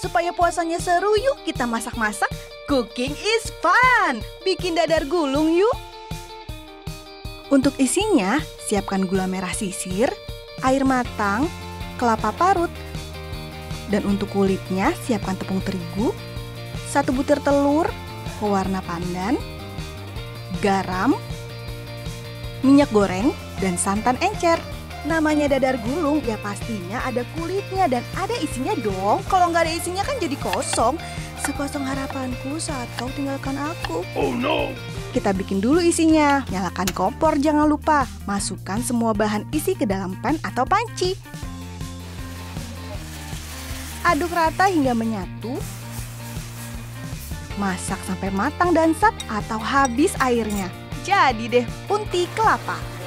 Supaya puasanya seru yuk kita masak-masak. Cooking is fun. Bikin dadar gulung yuk. Untuk isinya, siapkan gula merah sisir, air matang, kelapa parut, dan untuk kulitnya siapkan tepung terigu, satu butir telur, pewarna pandan, garam, minyak goreng, dan santan encer. Namanya dadar gulung ya pastinya ada kulitnya dan ada isinya dong. Kalau nggak ada isinya kan jadi kosong. Sekosong harapanku saat kau tinggalkan aku. Oh no! Kita bikin dulu isinya. Nyalakan kompor jangan lupa. Masukkan semua bahan isi ke dalam pan atau panci. Aduk rata hingga menyatu. Masak sampai matang dan sat atau habis airnya. Jadi deh unti kelapa.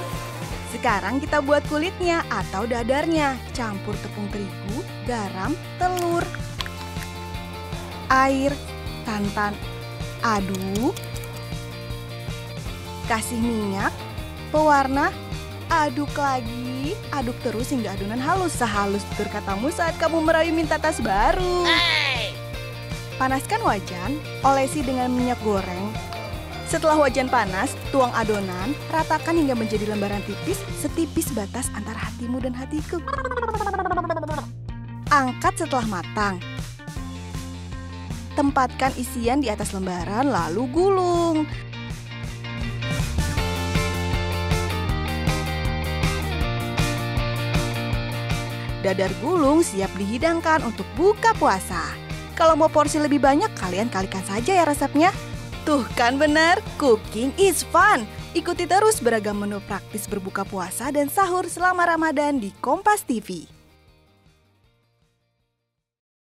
Sekarang kita buat kulitnya atau dadarnya. Campur tepung terigu, garam, telur, air, santan, aduk, kasih minyak, pewarna, aduk lagi, aduk terus hingga adonan halus sehalus tutur katamu saat kamu merayu minta tas baru. Panaskan wajan, olesi dengan minyak goreng. Setelah wajan panas, tuang adonan, ratakan hingga menjadi lembaran tipis setipis batas antara hatimu dan hatiku. Angkat setelah matang. Tempatkan isian di atas lembaran lalu gulung. Dadar gulung siap dihidangkan untuk buka puasa. Kalau mau porsi lebih banyak, kalian kalikan saja ya resepnya. Tuh kan benar, cooking is fun. Ikuti terus beragam menu praktis berbuka puasa dan sahur selama Ramadan di Kompas TV.